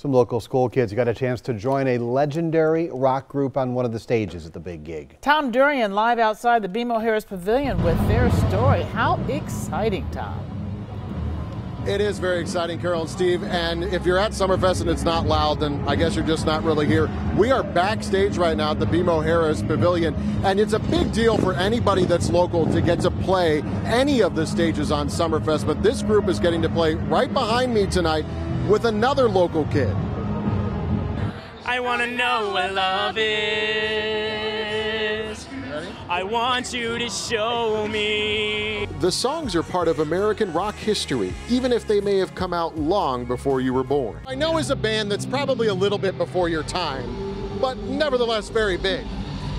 Some local school kids got a chance to join a legendary rock group on one of the stages at the big gig. Tom Durian live outside the BMO Harris Pavilion with their story. How exciting, Tom. It is very exciting, Carol and Steve. And if you're at Summerfest and it's not loud, then I guess you're just not really here. We are backstage right now at the BMO Harris Pavilion, and it's a big deal for anybody that's local to get to play any of the stages on Summerfest. But this group is getting to play right behind me tonight with another local kid. I want to know what love is. I want you to show me. The songs are part of American rock history, even if they may have come out long before you were born. I know is a band that's probably a little bit before your time, but nevertheless very big.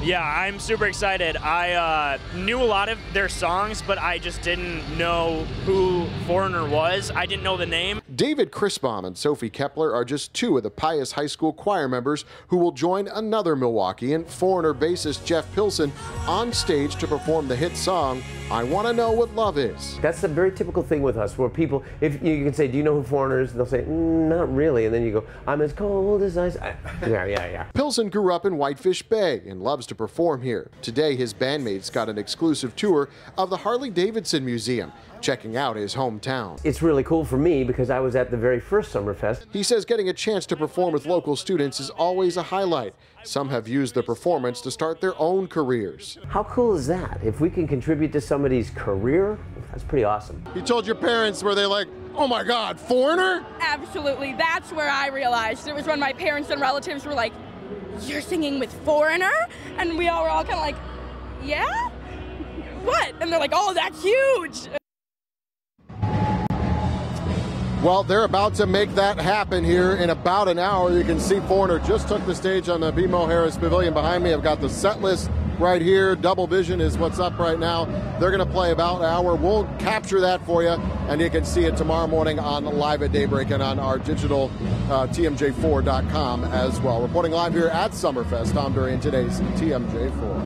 Yeah, I'm super excited. I uh, knew a lot of their songs, but I just didn't know who Foreigner was. I didn't know the name. David Chrisbaum and Sophie Kepler are just two of the Pius High School choir members who will join another Milwaukeean, Foreigner bassist Jeff Pilson, on stage to perform the hit song, I Want to Know What Love Is. That's a very typical thing with us, where people, if you can say, do you know who Foreigner is? They'll say, mm, not really. And then you go, I'm as cold as ice. Yeah, yeah, yeah. Pilson grew up in Whitefish Bay and loves to perform here. Today, his bandmates got an exclusive tour of the Harley Davidson Museum, checking out his hometown. It's really cool for me because I was at the very first Summerfest. He says getting a chance to perform with local students is always a highlight. Some have used the performance to start their own careers. How cool is that? If we can contribute to somebody's career, that's pretty awesome. You told your parents, were they like, oh my God, foreigner? Absolutely. That's where I realized. It was when my parents and relatives were like, you're singing with Foreigner? And we all were all kind of like, yeah? What? And they're like, oh, that's huge. Well, they're about to make that happen here in about an hour. You can see Foreigner just took the stage on the BMO Harris Pavilion behind me. I've got the set list right here. Double Vision is what's up right now. They're going to play about an hour. We'll capture that for you, and you can see it tomorrow morning on Live at Daybreak and on our digital uh, TMJ4.com as well. Reporting live here at Summerfest, Tom Durian, today's TMJ4.